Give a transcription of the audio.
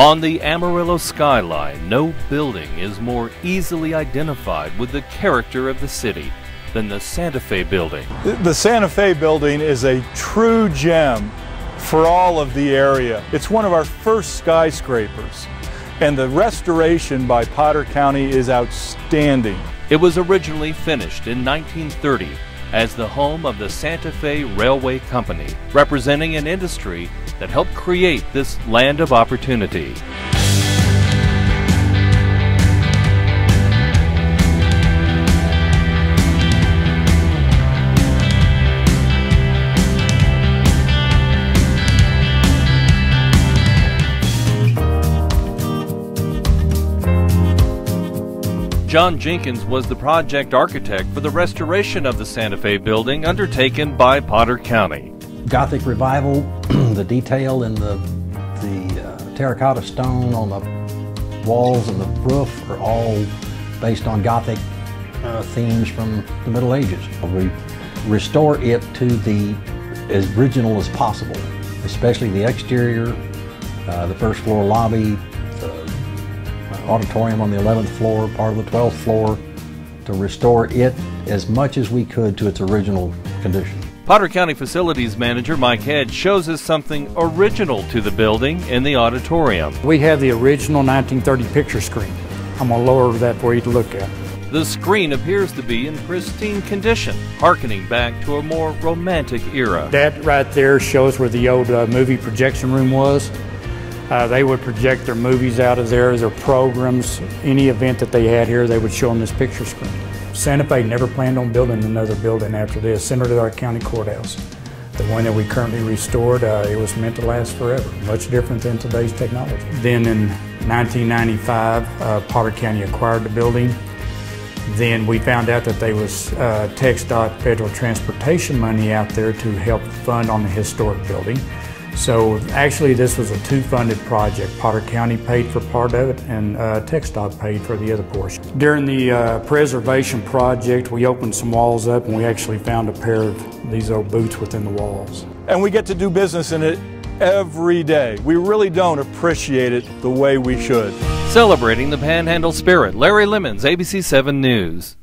On the Amarillo skyline, no building is more easily identified with the character of the city than the Santa Fe building. The Santa Fe building is a true gem for all of the area. It's one of our first skyscrapers, and the restoration by Potter County is outstanding. It was originally finished in 1930 as the home of the Santa Fe Railway Company, representing an industry that helped create this land of opportunity. John Jenkins was the project architect for the restoration of the Santa Fe building undertaken by Potter County. Gothic revival, the detail in the, the uh, terracotta stone on the walls and the roof are all based on Gothic uh, themes from the Middle Ages. We restore it to the as original as possible, especially the exterior, uh, the first floor lobby, auditorium on the 11th floor, part of the 12th floor, to restore it as much as we could to its original condition. Potter County Facilities Manager Mike Head shows us something original to the building in the auditorium. We have the original 1930 picture screen. I'm going to lower that for you to look at. The screen appears to be in pristine condition, harkening back to a more romantic era. That right there shows where the old uh, movie projection room was. Uh, they would project their movies out of there, their programs, any event that they had here, they would show on this picture screen. Santa Fe never planned on building another building after this, similar to our county courthouse. The one that we currently restored, uh, it was meant to last forever, much different than today's technology. Then in 1995, uh, Potter County acquired the building. Then we found out that there was uh, TxDOT federal transportation money out there to help fund on the historic building. So actually this was a two-funded project. Potter County paid for part of it and uh, TxDOT paid for the other portion. During the uh, preservation project, we opened some walls up and we actually found a pair of these old boots within the walls. And we get to do business in it every day. We really don't appreciate it the way we should. Celebrating the Panhandle spirit, Larry Lemmons, ABC 7 News.